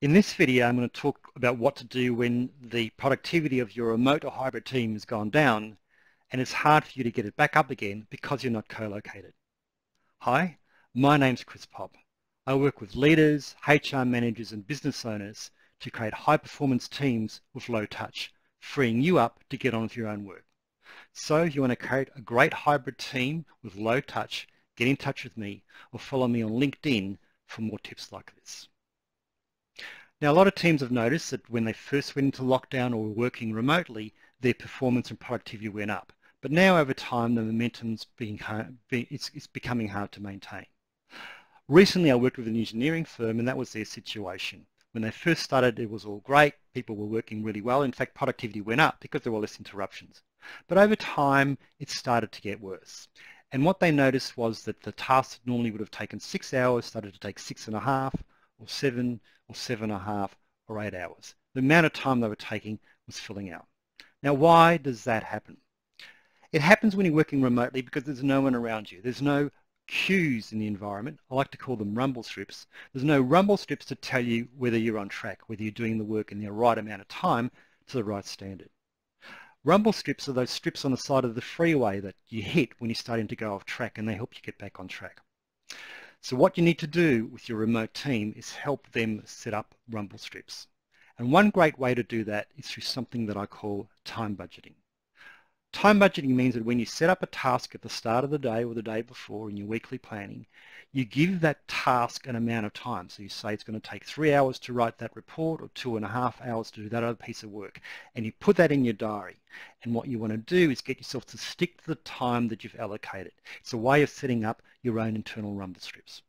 In this video, I'm going to talk about what to do when the productivity of your remote or hybrid team has gone down and it's hard for you to get it back up again because you're not co-located. Hi, my name's Cris Popp. I work with leaders, HR managers and business owners to create high-performance teams with low touch, freeing you up to get on with your own work. So if you want to create a great hybrid team with low touch, get in touch with me or follow me on LinkedIn for more tips like this. Now, a lot of teams have noticed that when they first went into lockdown or were working remotely, their performance and productivity went up. But now over time, the momentum's being it's, it's becoming hard to maintain. Recently, I worked with an engineering firm, and that was their situation. When they first started, it was all great. People were working really well. In fact, productivity went up because there were less interruptions. But over time, it started to get worse. And what they noticed was that the tasks that normally would have taken six hours started to take six and a half, or seven or seven and a half or eight hours. The amount of time they were taking was filling out. Now, why does that happen? It happens when you're working remotely because there's no one around you. There's no cues in the environment. I like to call them rumble strips. There's no rumble strips to tell you whether you're on track, whether you're doing the work in the right amount of time to the right standard. Rumble strips are those strips on the side of the freeway that you hit when you're starting to go off track and they help you get back on track. So what you need to do with your remote team is help them set up rumble strips. And one great way to do that is through something that I call time budgeting. Time budgeting means that when you set up a task at the start of the day or the day before in your weekly planning, you give that task an amount of time. So you say it's going to take three hours to write that report or two and a half hours to do that other piece of work. And you put that in your diary. And what you want to do is get yourself to stick to the time that you've allocated. It's a way of setting up your own internal rumble strips.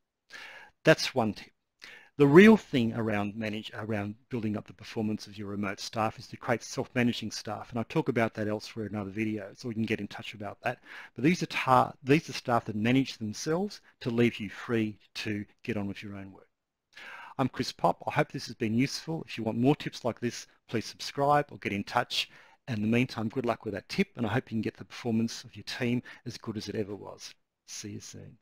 That's one tip. The real thing around manage around building up the performance of your remote staff is to create self-managing staff, and I'll talk about that elsewhere in other videos, so we can get in touch about that. But these are these are staff that manage themselves to leave you free to get on with your own work. I'm Cris Popp. I hope this has been useful. If you want more tips like this, please subscribe or get in touch. And in the meantime, good luck with that tip, and I hope you can get the performance of your team as good as it ever was. See you soon.